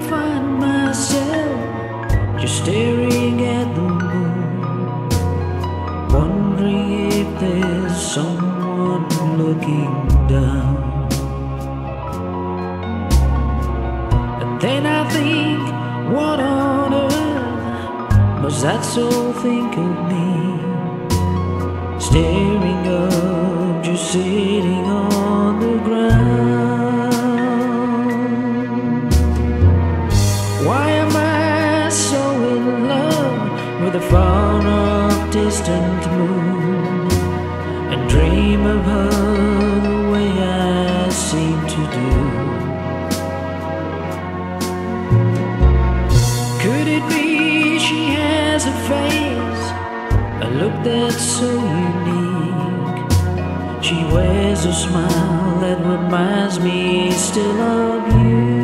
Find myself just staring at the moon, wondering if there's someone looking down. And then I think, what on earth must that soul think of me? Staring up, a distant moon and dream of her the way I seem to do? Could it be she has a face, a look that's so unique? She wears a smile that reminds me still of you.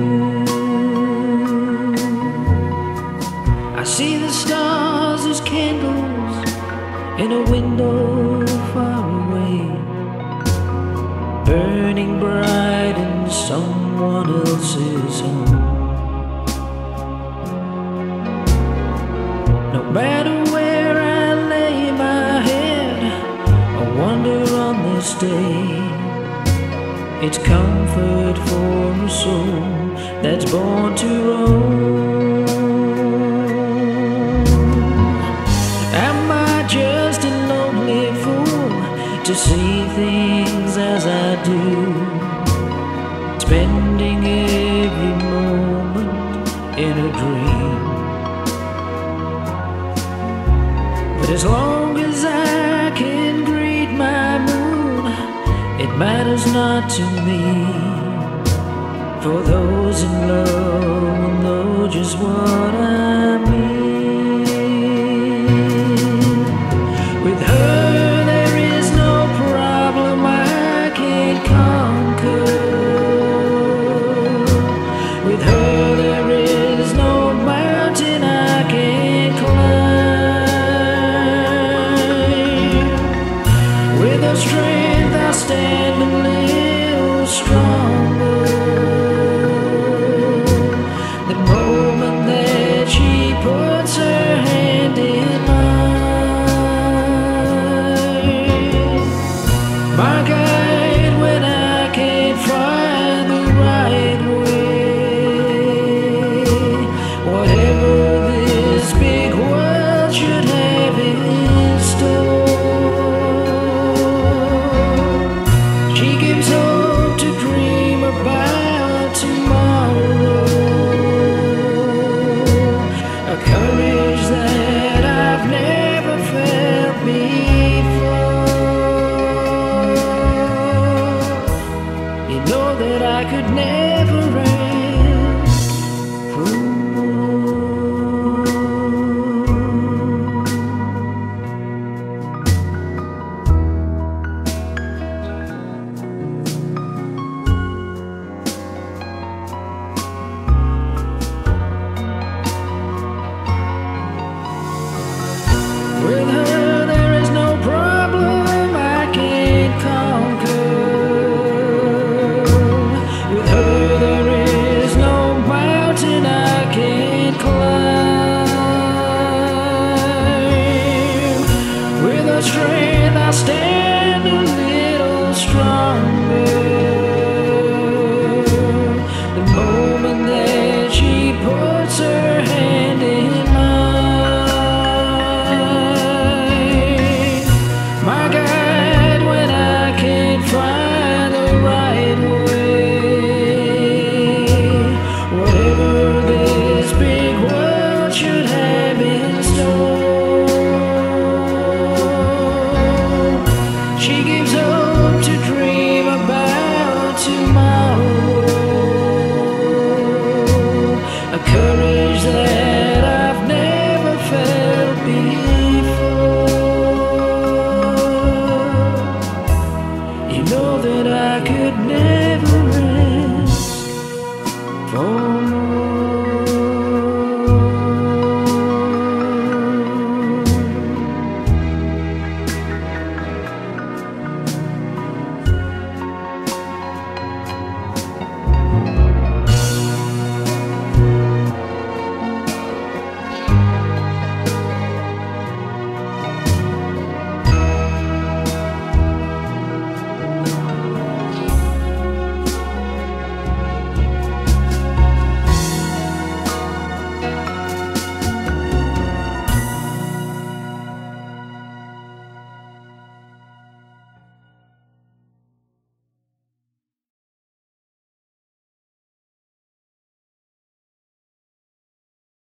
No matter where I lay my head, I wonder on this day. It's comfort for a soul that's born to roam. As long as I can greet my moon, it matters not to me. For those in love will know just what I could never